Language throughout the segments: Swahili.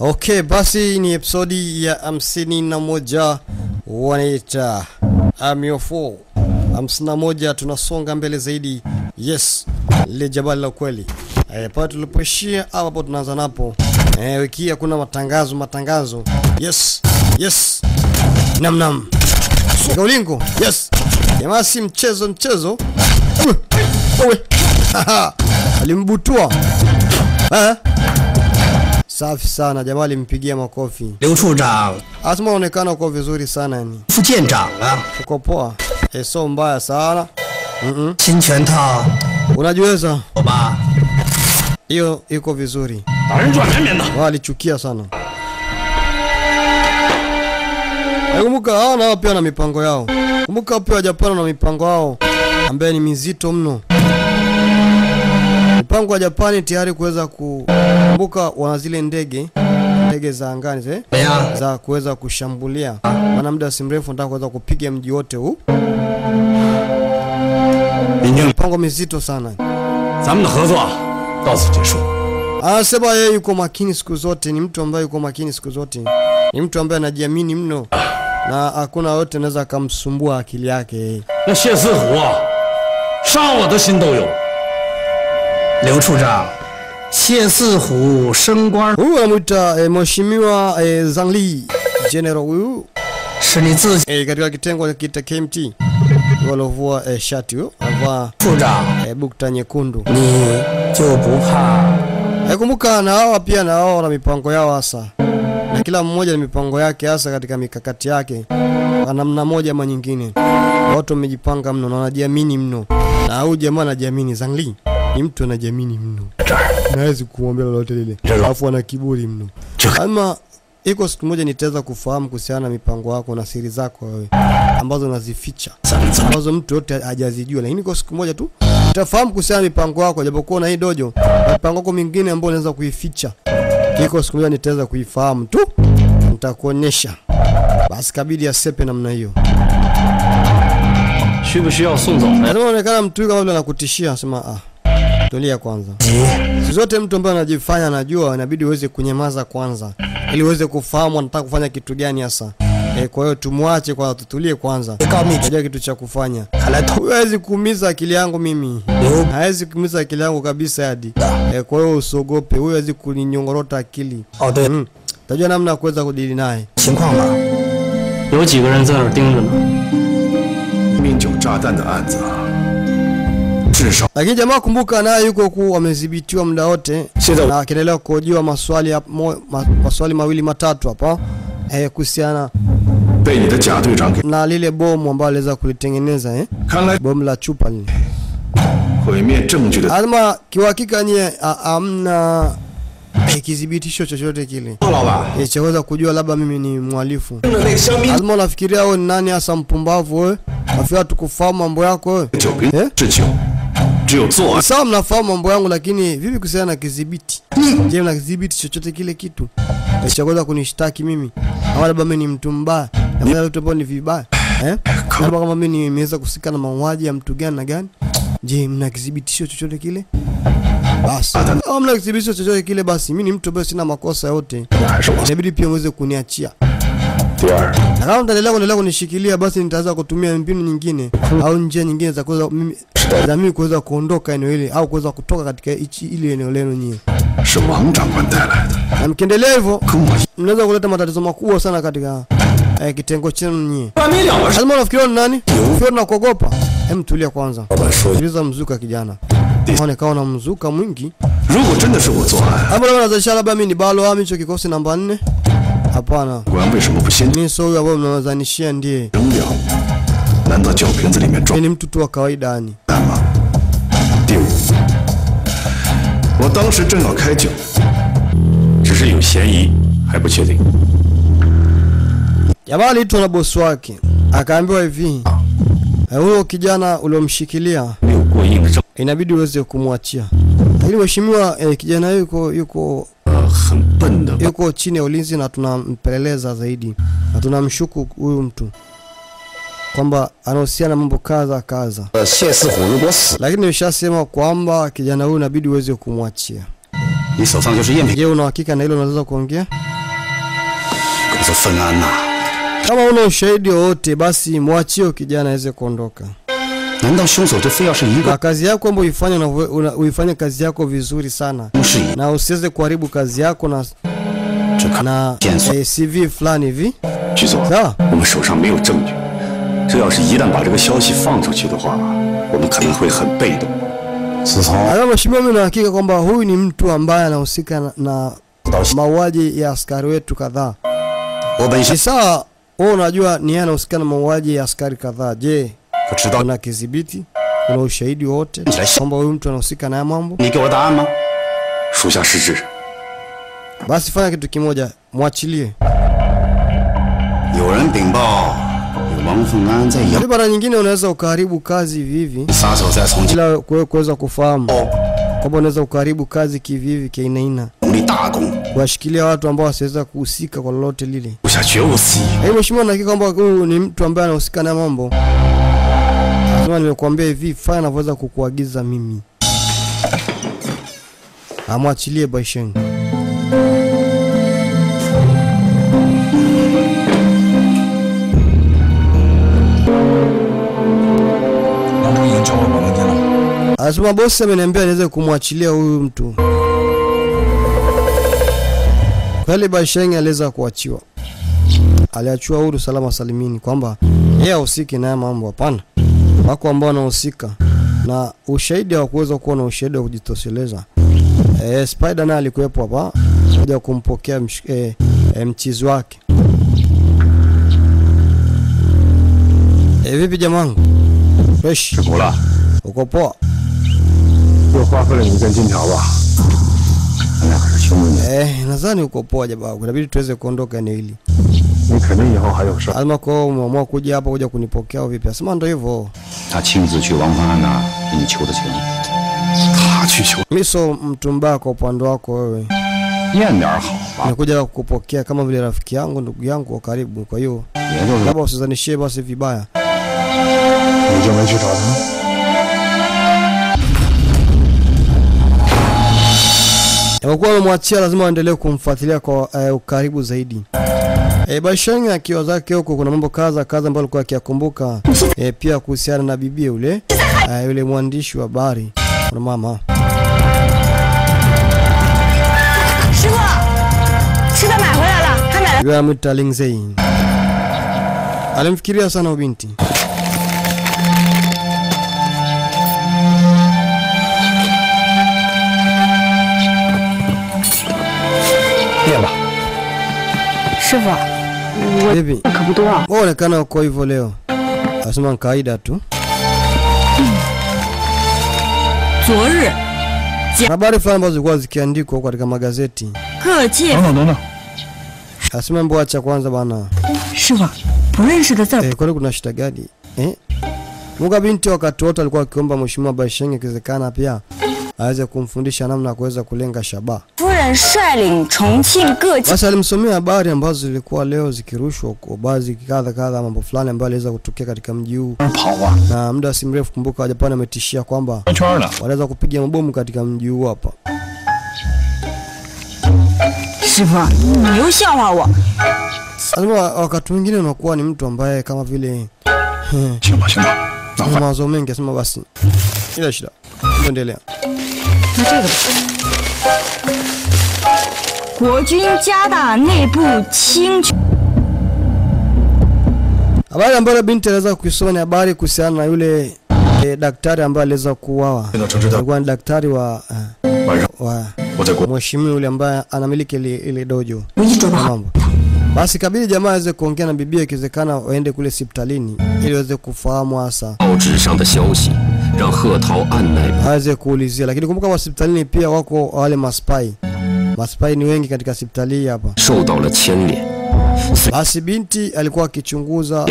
Okay, basi ni episodi ya hamsini na moja wanaita of War. hamsini na moja tunasonga mbele zaidi. Yes, lile jabali la ukweli. e, pale tulipoishia hapo tunaanza napo. e, wiki hakuna matangazo matangazo. Yes, yes. Nam nam. Kaulingo. Yes. Jamaa mchezo mchezo. Haha. Alimbutua. Safi sana jamaa, alimpigia makofi. Liu Chuchang asema unaonekana uko vizuri sana yani. Fu Jianchang uko poa, e, sio mbaya sana mm -mm. Qin ta unajiweza oba, hiyo iko vizuri. Walichukia sana Kumbuka hao nao pia na mipango yao. Kumbuka pia Japani na mipango yao ambaye ni mizito mno mpango wa Japani tayari kuweza kukumbuka wana zile ndege ndege za angani eh? ze, za kuweza kushambulia, maana muda si mrefu nataka kuweza kupiga mji wote huu. Mpango mizito sana. Anasema ah, yeye yuko makini siku zote, ni mtu ambaye yuko makini siku zote, ni mtu ambaye anajiamini mno. Na hakuna yote anaweza akamsumbua akili yake. Na shao. 刘处长，谢四虎升官 Huyu anamwita eh, mheshimiwa eh, Zhangli General huyu 是你自己， eh, katika kitengo kita KMT walovua eh, shati huyo anavaa 处长， eh, bukta nyekundu. 你就不怕 Eh, kumbuka na hawa pia na hawa wana mipango yao hasa, na kila mmoja na mipango yake hasa katika mikakati yake kwa namna moja ama nyingine. Watu wamejipanga mno na wanajiamini mno, na huyu jamaa anajiamini. Zhangli ni mtu anajiamini mno, nawezi kumwambia lolote lile, alafu ana kiburi mno. Ama iko siku moja nitaweza kufahamu kuhusiana na mipango yako na siri zako wewe ambazo unazificha, ambazo mtu yote hajazijua, lakini kwa siku moja tu nitafahamu kuhusiana na mipango yako, japokuwa na hii dojo na mipango yako mingine ambayo unaweza kuificha. Iko siku moja nitaweza kuifahamu tu, nitakuonyesha. Basi kabidi asepe namna hiyo. Lazima mtu kama vile anakutishia, sema ah Tulia kwanza. Siku zote mtu ambaye anajifanya anajua, inabidi uweze kunyamaza kwanza, ili uweze kufahamu anataka kufanya kitu gani hasa. E, kwa hiyo tumwache kwanza, tutulie kwanza, ajua kitu cha kufanya. Hawezi kuumiza akili yangu mimi, hawezi kuumiza akili yangu kabisa hadi. E, kwa hiyo usiogope, huyo hawezi kuninyongorota akili. Mm. Tajua namna ya kuweza kudili naye. Lakini jamaa kumbuka, naye yuko ku amedhibitiwa muda wote na akiendelea kuhojiwa maswali, ma, maswali mawili matatu hapa eh, kuhusiana na lile bomu ambalo aliweza kulitengeneza eh? bomu la chupa lile. Ama kiuhakika nyie hamna eh, kithibitisho chochote kile. Eh, Chaweza kujua labda mimi ni mwalifu. Lazima unafikiria wewe ni nani hasa, mpumbavu wewe, afia tukufahamu mambo yako wewe. Eh? sawa, mnafahamu mambo yangu, lakini vipi kuhusiana na kidhibiti? Je, mnakidhibiti chochote kile kitu? Kisichoweza kunishtaki mimi, au labda mimi ni mtu mbaya, na nafanya watu ambavyo ni vibaya eh? Labda kama mimi nimeweza kusika na mauaji ya mtu gani na gani, je, mna mnakizibitisho chochote kile? Basi. Au mna mnakizibitisho chochote kile, basi. Mimi ni mtu ambaye sina makosa yote, inabidi pia muweze kuniachia. Na kama mtaendelea kuendelea kunishikilia, basi nitaweza kutumia mbinu nyingine au njia nyingine za kuweza mimi jamii kuweza kuondoka eneo hili au kuweza kutoka katika ichi ili eneo lenu nyie. Na mkiendelea hivyo mnaweza kuleta matatizo makubwa sana katika eh, kitengo chenu nyie. Lazima unafikiria ni nani? Unafikiria unakuogopa? Hem, tulia kwanza. Sikiliza mzuka kijana. Aonekana na mzuka mwingi. Hapo labda nazalisha labda mimi ni balo ami cho kikosi namba 4. Hapana. Mimi sio huyo ambaye mnawazanishia ndiye. 扔掉？难道酒瓶子里面装 Mimi ni mtu tu wa kawaida yani. 弹吗？第五，我当时正要开酒， 只是有嫌疑，还不确定。 Jamaa aliitwa na bosi wake. Akaambiwa hivi. "Eh, Huyo kijana uliomshikilia 没有过硬的证， inabidi uweze kumwachia. Lakini mheshimiwa eh, kijana yuko yuko 呃，很笨的。 yuko chini ya ulinzi na tunampeleleza zaidi na tunamshuku huyu mtu kwamba anahusiana mambo kadha kadha, lakini nimeshasema kwamba kijana huyu inabidi uweze kumwachia. Je, una uhakika na hilo unaweza kuongea? Kama una ushahidi wowote, basi mwachie kijana aweze kuondoka. Na kazi yako ambayo uifanye, uifanye kazi yako vizuri sana. Na usiweze kuharibu kazi yako na na eh, CV fulani hivi. Sawa. 我们手上没有证据，这要是一旦把这个消息放出去的话，我们可能会很被动。 自从 Hayo mheshimiwa, mimi na hakika kwamba huyu ni mtu ambaye anahusika na, na mauaji ya askari wetu kadhaa. 我本 Ni 身 sawa, wewe unajua ni yeye anahusika na mauaji ya askari kadhaa. Je, 可知道 kuna kidhibiti? Kuna ushahidi wowote kwamba huyu mtu anahusika na haya mambo? 你给我答案吗？ 属下失职， Basi fanya kitu kimoja, mwachilie. 有人禀报， mara nyingine unaweza ukaharibu kazi hivi bila kuweza kufahamu. Kwamba unaweza ukaharibu kazi kivivi kiainaina, kuwashikilia watu ambao wasiweza kuhusika kwa lolote lile. Hey, mheshimiwa, nahakika kwamba huyu ni mtu ambaye anahusika na mambo. Sema nimekuambia hivi, fanya anavyoweza kukuagiza mimi, amwachilie Baisheng. Anasema bosi ameniambia niweze kumwachilia huyu mtu. Kweli Bashenge aliweza kuachiwa, aliachiwa huru salama salimini, kwamba yeye ahusiki naye mambo. Hapana, wako ambao wanahusika na ushahidi wa kuweza kuwa na ushahidi wa kujitosheleza. E, Spider naye alikuwepo hapa kuja kumpokea msh, e, e, mchizi wake. E, vipi jamangu, fresh, uko poa? 又花费了你一根金条吧？咱俩可是兄弟， Eh, nadhani uko poa jabangu, inabidi tuweze kuondoka eneo hili. 你肯定以后还有事。 Lazima kwa umeamua kuja hapa kuja kunipokea au vipi? Asema ndo hivyo. 他亲自去王凤安那儿给你求的情， 他去求 Mimi sio mtu mbaya kwa upande wako wewe. 验点儿好吧， Nimekuja kukupokea kama vile rafiki yangu, ndugu yangu wa karibu. Kwa hiyo 也就是 labda usizanishie basi vibaya. 你就没去找他？ Iwakuwa wamemwachia lazima waendelee kumfuatilia kwa uh, ukaribu zaidi. Eh, e, Bashang akiwa zake huko, kuna mambo kadha kadha ambayo alikuwa akiyakumbuka. E, pia kuhusiana na bibi yule e, yule mwandishi wa habari na mama. Alimfikiria sana ubinti Vyema. Shiva. Baby. Fulani ambazo zilikuwa zikiandikwa katika magazeti. Keki. Nasema acha kwanza bana. Eh, kwani kuna shida gani? Eh? Muga binti wakati wote alikuwa akiomba mheshimiwa Bashenge ikiwezekana pia aweze kumfundisha namna ya kuweza kulenga shabaha. Basi alimsomea habari ambazo zilikuwa leo zikirushwa kwa baadhi kadha kadha, mambo fulani ambayo aliweza kutokea katika mji huu, na muda si mrefu, kumbuka Wajapani wametishia kwamba wanaweza kupiga mabomu katika mji huu hapa. Wakati mwingine unakuwa ni mtu ambaye kama vile mawazo mengi, asema basi. Ila shida. Tuendelea habari ambayo binti aliweza kuisoma ni habari kuhusiana na yule e, daktari ambaye aliweza kuuawa. Alikuwa ni daktari wa, uh, wa mheshimiwa yule ambaye anamiliki ile, ile dojo. Mambo. Basi kabidi jamaa aweze kuongea na bibia, ikiwezekana waende kule hospitalini ili waweze kufahamu hasa aweze kuulizia, lakini kumbuka hospitalini pia wako wale maspai. Maspai ni wengi katika hospitali hapa. Basi binti alikuwa akichunguza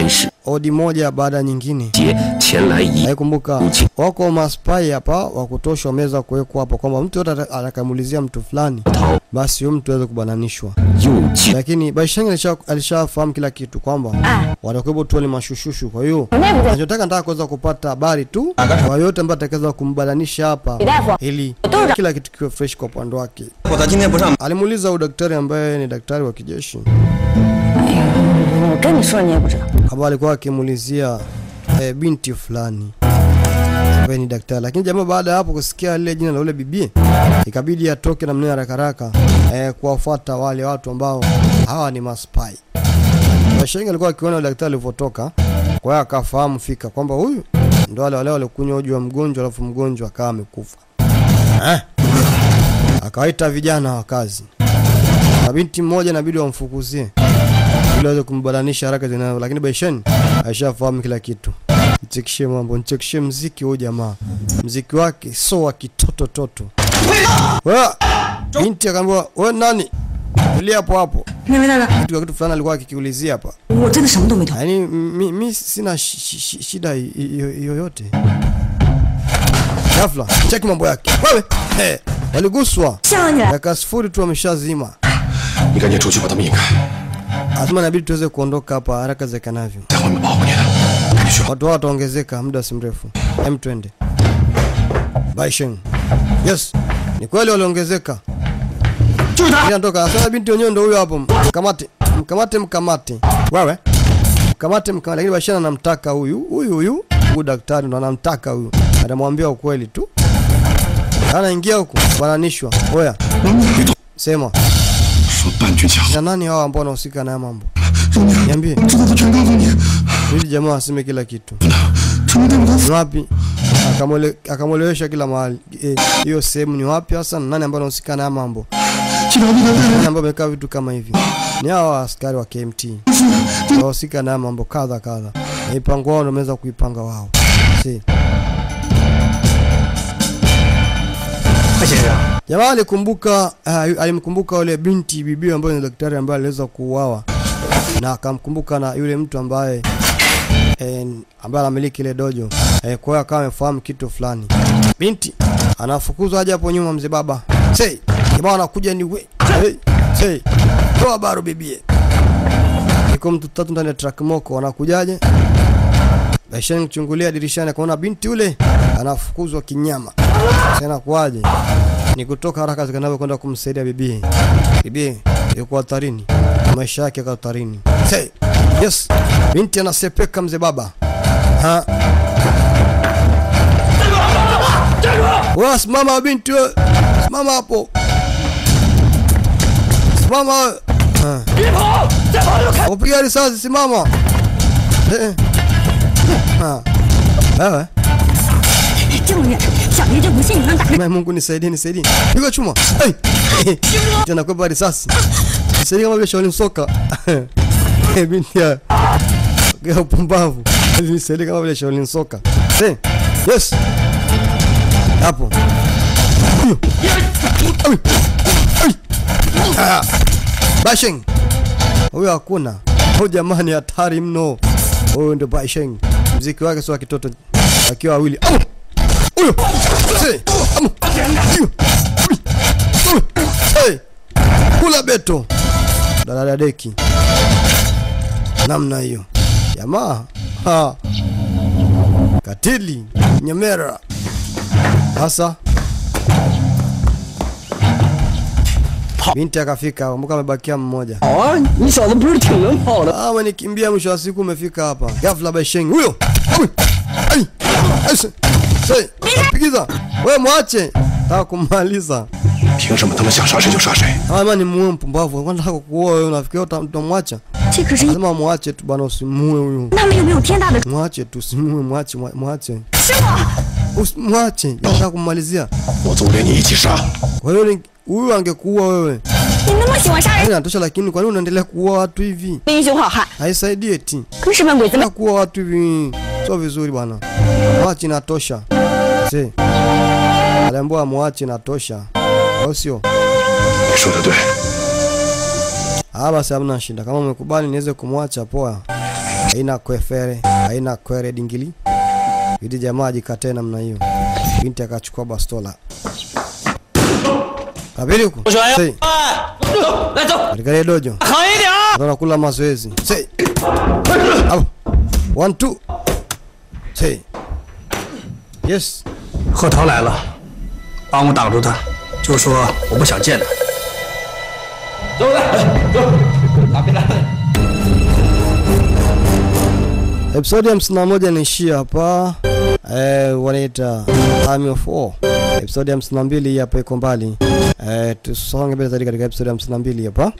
odi moja baada ya nyingine. Haikumbuka wako maspai hapa wa kutosha, wameweza kuwekwa hapa kwamba mtu yote atakayemuulizia mtu fulani, basi huyo mtu aweze kubananishwa. Lakini Baishang alishafahamu kila kitu kwamba watakuwepo tu ni mashushushu. Kwa hiyo nachotaka nataka kuweza kupata habari tu kwa yote ambaye atakaweza kumbananisha hapa, ili kila kitu kiwe fresh kwa upande wake. Alimuuliza huyu daktari ambaye ni daktari wa kijeshi msonyebuta ambao alikuwa akimulizia eh, binti fulani ambaye ni daktari, lakini jamaa baada ya hapo kusikia lile jina la ule bibi ikabidi atoke na mnene haraka haraka eh, kuwafuata wale watu ambao hawa ni maspai. Mashenga alikuwa akiona daktari alivyotoka, kwa hiyo akafahamu fika kwamba huyu ndo wale wale walikunywa uji wa mgonjwa, alafu mgonjwa akawa amekufa. Eh. Akawaita vijana wa kazi. Na binti mmoja inabidi wamfukuzie tuliweza kumbananisha haraka zinazo, lakini Baishen aishafahamu kila kitu. Nichekeshe mambo, nichekeshe mziki huyu jamaa, mziki wake so wa kitoto toto. Binti akaambiwa we nani, tulia hapo hapo kitu kitu fulani alikuwa akikiulizia hapa. Yaani mi sina shida yoyote. Ghafla cheki mambo yake wewe, hey, waliguswa dakika sifuri tu ameshazima. Lazima inabidi tuweze kuondoka hapa haraka kanavyo Watu hao wataongezeka muda si mrefu. M20. Baishen. Yes, ni kweli waliongezeka. Inatoka sasa, binti wenyewe ndio huyo hapo. Mkamate, mkamate, mkamate. Wewe mkamate, mkamate. Lakini Baishen anamtaka huyu huyu huyu huyu daktari, ndo anamtaka huyu, anamwambia ukweli tu. Anaingia huku, wananishwa. Oya, sema ya nani hao ambao wanahusika na mambo? Niambie. Ili jamaa aseme kila kitu. Wapi? Akamwelewesha kila mahali. E, hiyo e, sehemu ni wapi hasa na nani ambao wanahusika na mambo? Ambao wamekaa vitu kama hivi. Ni hao askari wa KMT. Wanahusika na mambo kadha kadha. Mipango wao ndio wameweza kuipanga wao. Si. Jamaa alikumbuka uh, alimkumbuka yule binti bibi ambaye ni daktari ambaye aliweza kuuawa. Na akamkumbuka na yule mtu ambaye eh, ambaye anamiliki ile dojo. Eh, kwa hiyo akawa amefahamu kitu fulani. Binti anafukuzwa aje hapo nyuma, mzee baba. Sei jamaa anakuja ni we. Hey, sei. Toa baro bibie, iko mtu tatu ndani ya truck moko, wanakujaje? Baishani kuchungulia dirishani akaona binti yule anafukuzwa kinyama. Sasa kuaje? Ni kutoka haraka zikanavyo kwenda kumsaidia bibi. Bibi yuko hatarini, maisha yake yako hatarini. Say, yes, binti anasepeka mzee baba. Ha? Wewe simama binti wewe. Simama hapo. Simama. Upiga risasi simama. Eh. Ah. Wewe. Mama Mungu nisaidie nisaidie. Piga chuma. Hey. Tena kwa bari sasa. Nisaidie kama vile shauri msoka. Eh binti ya. Gao pumbavu. Nisaidie kama vile shauri msoka. Eh. Yes. Hapo. Ah. Bashing. Huyo hakuna. Huyo jamani hatari mno. Huyo ndo bashing. Mziki wake sio kitoto. Akiwa wawili. Huyo. Kula beto. Dalala deki. Namna hiyo. Jamaa. Katili. nyemera Sasa Binti akafika, kumbuka amebakia mmoja. Ah, mimi amenikimbia, mwisho wa siku umefika hapa. Ghafla Baisheng huyo. Pigiza. Wewe mwache. Nataka kummaliza. Ama ni muue mpumbavu, kwanza hako kuoa wewe, unafikiria utamwacha? Lazima mwache tu bwana, usimue huyu. Mwache tu, usimue, mwache, mwache. Usimwache, nataka kumalizia. Kwa hiyo huyu angekuua wewe. Inatosha, yaani lakini kwa nini unaendelea kuua watu hivi? Haisaidii eti. Kuua watu hivi sio vizuri bwana. Mwache, inatosha. Si. Aliambiwa mwache, inatosha. Au sio? Ah, basi hamna shida. Kama umekubali niweze kumwacha, poa. Haina kwefere, haina kwere dingili Yule jamaa ajikatee namna hiyo. Binti akachukua bastola. Kabili huko. Sei. 来走， Katika ile dojo. 狠一点啊！ Ndio nakula mazoezi. Sei. Hapo. One two. Sei. Yes. 贺涛来了，帮我挡住他，就说我不想见他。 走来，走， Episodi ya 51 inaishia hapa. Eh, wanaita Army of War. Episodi ya 52 hii hapa iko mbali. Eh, tusonge mbele zaidi katika episodi ya 52 hapa.